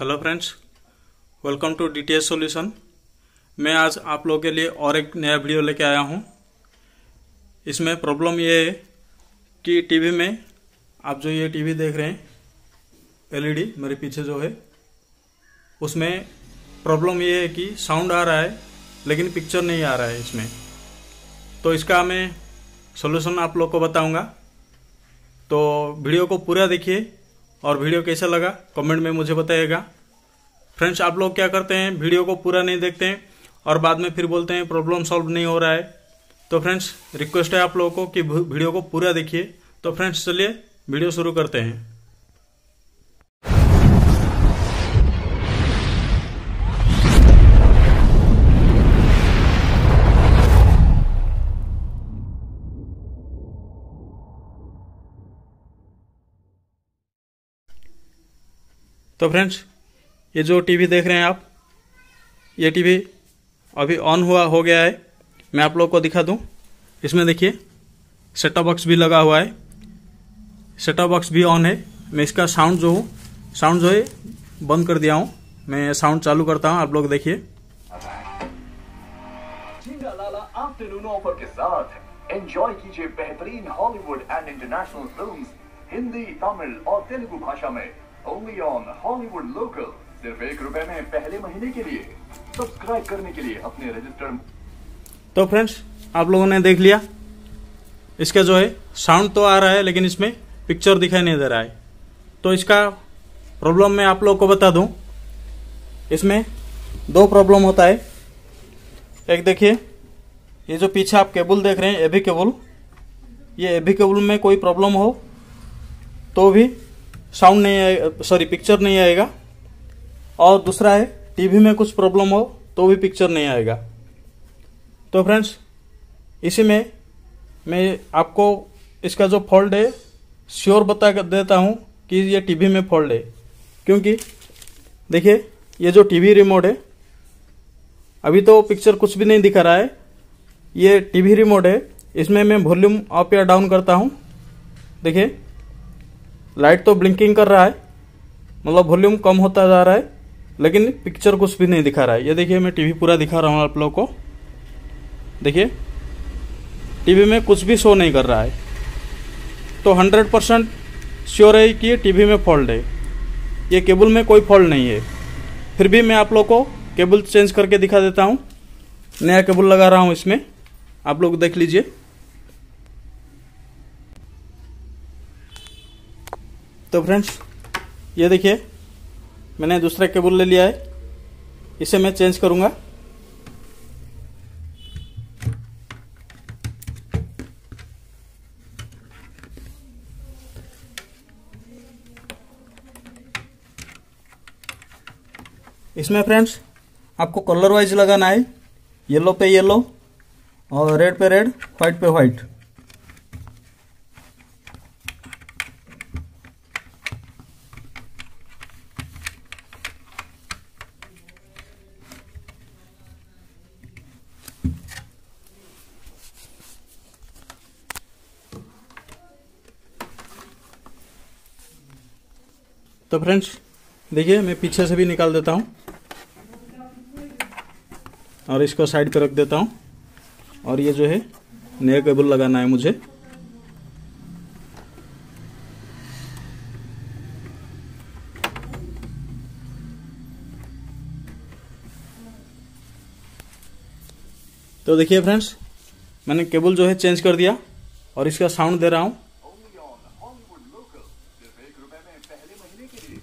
Hello friends, welcome to D T solution. मैं आज आप लोगों के लिए और एक नया वीडियो लेके आया हूँ। इसमें प्रॉब्लम ये है कि टीवी में, आप जो ये टीवी देख रहे हैं एलईडी मेरे पीछे जो है, उसमें प्रॉब्लम ये है कि साउंड आ रहा है, लेकिन पिक्चर नहीं आ रहा है इसमें। तो इसका मैं सोल्यूशन आप लोग को बताऊँगा। तो वीडियो को पूरा देखिए। और वीडियो कैसा लगा? कमेंट में मुझे बताइएगा। फ्रेंड्स, आप लोग क्या करते हैं? वीडियो को पूरा नहीं देखते हैं और बाद में फिर बोलते हैं, प्रॉब्लम सॉल्व नहीं हो रहा है। तो फ्रेंड्स, रिक्वेस्ट है आप लोगों को कि वीडियो को पूरा देखिए। तो फ्रेंड्स, चलिए, वीडियो शुरू करते हैं। तो फ्रेंड्स, ये जो टीवी देख रहे हैं आप, ये टीवी अभी ऑन हुआ, हो गया है। मैं आप लोग को दिखा दूँ। इसमें देखिए सेटअप बॉक्स भी लगा हुआ है। सेटअप बॉक्स भी ऑन है। मैं इसका साउंड जो हूँ साउंड जो है, बंद कर दिया हूँ। मैं साउंड चालू करता हूँ, आप लोग देखिए। एंजॉय कीजिए बेहतरीन Hollywood and international films Hindi, Tamil और तेलुगु भाषा में। ओनली ऑन हॉलीवुड लोकल सिर्फ़ एक रुपए में पहले महीने के लिए सब्सक्राइब करने के लिए अपने रजिस्टर्ड तो फ्रेंड्स आप लोगों ने देख लिया। इसका जो है साउंड तो आ रहा है, लेकिन इसमें पिक्चर दिखाई नहीं दे रहा है। तो इसका प्रॉब्लम मैं आप लोगों को बता दूँ। इसमें दो प्रॉब्लम होता है। एक देखिए, ये जो पीछे आप केबल देख रहे हैं ए भी केबल ये ए भी केबल में कोई प्रॉब्लम हो तो भी साउंड नहीं आएगा सॉरी पिक्चर नहीं आएगा। और दूसरा है टीवी में कुछ प्रॉब्लम हो तो भी पिक्चर नहीं आएगा। तो फ्रेंड्स इसी में मैं आपको इसका जो फॉल्ट है श्योर बता देता हूँ कि ये टीवी में फॉल्ट है। क्योंकि, देखिए, ये जो टीवी रिमोट है, अभी तो पिक्चर कुछ भी नहीं दिखा रहा है। ये टीवी रिमोट है, इसमें मैं वॉल्यूम अप या डाउन करता हूँ। देखिए लाइट तो ब्लिंकिंग कर रहा है मतलब वॉल्यूम कम होता जा रहा है, लेकिन पिक्चर कुछ भी नहीं दिखा रहा है। ये देखिए, मैं टीवी पूरा दिखा रहा हूँ आप लोग को। देखिए, टीवी में कुछ भी शो नहीं कर रहा है। तो 100 परसेंट श्योर है कि ये टीवी में फॉल्ट है। ये केबल में कोई फॉल्ट नहीं है। फिर भी मैं आप लोग को केबल चेंज करके दिखा देता हूँ। नया केबल लगा रहा हूँ इसमें। आप लोग देख लीजिए। तो फ्रेंड्स ये देखिए, मैंने दूसरा केबल ले लिया है। इसे मैं चेंज करूँगा। इसमें फ्रेंड्स आपको कलर वाइज लगाना है। येलो पे येलो और रेड पे रेड व्हाइट पे व्हाइट तो फ्रेंड्स, देखिए, मैं पीछे से भी निकाल देता हूँ और इसको साइड पे रख देता हूँ। और ये जो है, नया केबल लगाना है मुझे। तो देखिए फ्रेंड्स, मैंने केबल जो है चेंज कर दिया और इसका साउंड दे रहा हूँ ओनली ऑन हॉलीवुड लोकल सिर्फ़ एक रुपए में पहले महीने के लिए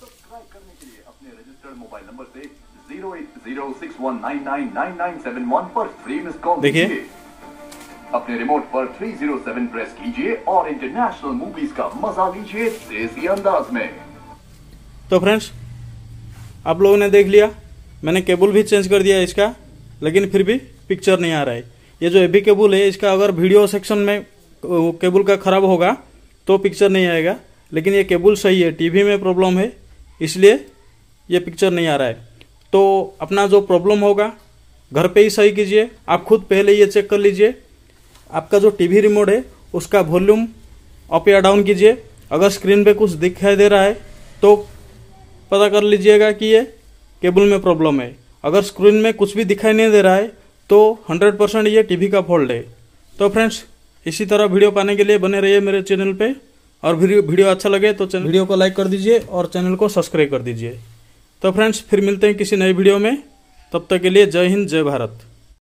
सब्सक्राइब करने के लिए अपने रजिस्टर्ड मोबाइल नंबर से zero eight zero six one nine nine nine nine seven one पर फ्री मिस कॉल देखिए। अपने रिमोट पर 307 प्रेस कीजिए और इंटरनेशनल मूवीज़ का मज़ा लीजिए देसी अंदाज में। तो फ्रेंड्स आप लोगों ने देख लिया मैंने केबल भी चेंज कर दिया इसका लेकिन फिर भी पिक्चर नहीं आ रहा है। ये जो एबी केबल है इसका अगर वीडियो सेक्शन में केबल का खराब होगा तो पिक्चर नहीं आएगा। लेकिन ये केबल सही है टीवी में प्रॉब्लम है इसलिए ये पिक्चर नहीं आ रहा है। तो अपना जो प्रॉब्लम होगा, घर पे ही सही कीजिए। आप खुद पहले ये चेक कर लीजिए। आपका जो टीवी रिमोट है, उसका वॉल्यूम अप या डाउन कीजिए। अगर स्क्रीन पे कुछ दिखाई दे रहा है तो पता कर लीजिएगा कि ये केबल में प्रॉब्लम है। अगर स्क्रीन में कुछ भी दिखाई नहीं दे रहा है तो 100 परसेंट ये टीवी का फॉल्ट है। तो फ्रेंड्स इसी तरह वीडियो पाने के लिए बने रहिए मेरे चैनल पे। और वीडियो अच्छा लगे तो वीडियो को लाइक कर दीजिए और चैनल को सब्सक्राइब कर दीजिए। तो फ्रेंड्स, फिर मिलते हैं किसी नए वीडियो में। तब तक के लिए जय हिंद, जय भारत।